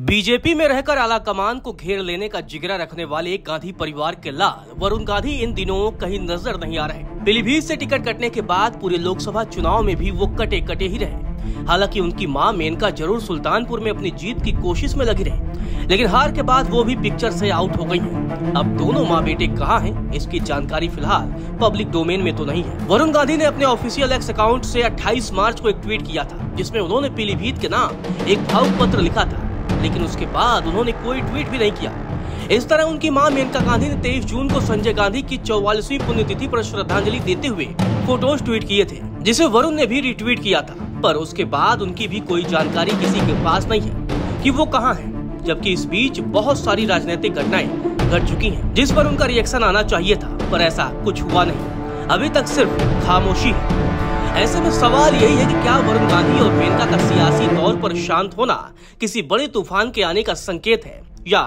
BJP में रहकर आला कमान को घेर लेने का जिगरा रखने वाले गांधी परिवार के लाल, वरुण गांधी इन दिनों कहीं नज़र नहीं आ रहे। पीलीभीत से टिकट कटने के बाद पूरे लोकसभा चुनाव में भी वो कटे कटे ही रहे। हालाँकि उनकी माँ मेनका ज़रूर सुल्तानपुर में अपनी जीत की कोशिश में लगी रहे, लेकिन हार के बाद वो भी पिक्चर से आउट हो गई हैं। अब दोनों माँ बेटे कहाँ हैं, इसकी जानकारी फ़िलहाल पब्लिक डोमेन में तो नहीं है। वरुण गांधी ने अपने ऑफिशियल एक्स अकाउंट से 28 मार्च को एक ट्वीट किया था, जिसमें उन्होंने पीलीभीत के नाम एक भावुक पत्र लिखा था। लेकिन उसके बाद उन्होंने कोई ट्वीट भी नहीं किया। इस तरह उनकी माँ मेनका गांधी ने 23 जून को संजय गांधी की चौवालीसवीं पुण्यतिथि पर श्रद्धांजलि देते हुए फ़ोटोज़ ट्वीट किए थे, जिसे वरुण ने भी रिट्वीट किया था। पर उसके बाद उनकी भी कोई जानकारी किसी के पास नहीं है कि वो कहाँ है, जबकि इस बीच बहुत सारी राजनीतिक घटनाएँ घट चुकी हैं, जिस पर उनका रिएक्शन आना चाहिए था, पर ऐसा कुछ हुआ नहीं। अभी तक सिर्फ़ खामोशी है। ऐसे में सवाल यही है कि क्या वरुण गांधी और मेनका का सियासी तौर पर शांत होना किसी बड़े तूफ़ान के आने का संकेत है? या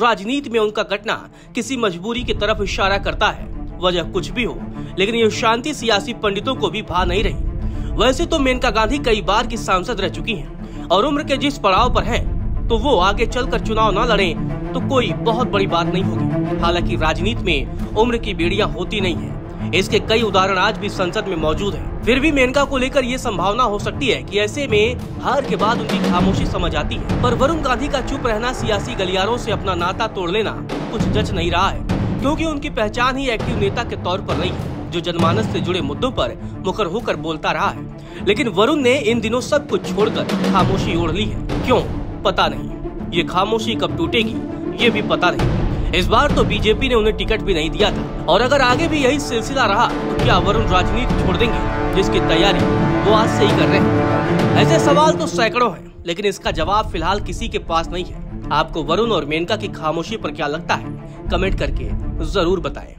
राजनीति में उनका घटना किसी मजबूरी की तरफ़ इशारा करता है? वजह कुछ भी हो, लेकिन ये शांति सियासी पंडितों को भी भा नहीं रही। वैसे तो मेनका गांधी कई बार की सांसद रह चुकी हैं और उम्र के जिस पड़ाव पर हैं तो वो आगे चलकर चुनाव न लड़े तो कोई बहुत बड़ी बात नहीं होगी। हालाँकि राजनीति में उम्र की बेड़ियाँ होती नहीं है। इसके कई उदाहरण आज भी संसद में मौजूद हैं। फिर भी मेनका को लेकर ये संभावना हो सकती है कि ऐसे में हार के बाद उनकी खामोशी समझ आती है। पर वरुण गांधी का चुप रहना, सियासी गलियारों से अपना नाता तोड़ लेना कुछ जच नहीं रहा है, क्योंकि उनकी पहचान ही एक्टिव नेता के तौर पर रही है, जो जनमानस से जुड़े मुद्दों पर मुखर होकर बोलता रहा है। लेकिन वरुण ने इन दिनों सब कुछ छोड़कर खामोशी ओढ़ ली है। क्यों? पता नहीं। ये खामोशी कब टूटेगी, ये भी पता नहीं। इस बार तो बीजेपी ने उन्हें टिकट भी नहीं दिया था। और अगर आगे भी यही सिलसिला रहा तो क्या वरुण राजनीति छोड़ देंगे, जिसकी तैयारी वो आज से ही कर रहे हैं? ऐसे सवाल तो सैकड़ों हैं, लेकिन इसका जवाब फ़िलहाल किसी के पास नहीं है। आपको वरुण और मेनका की खामोशी पर क्या लगता है? कमेंट करके ज़रूर बताएँ।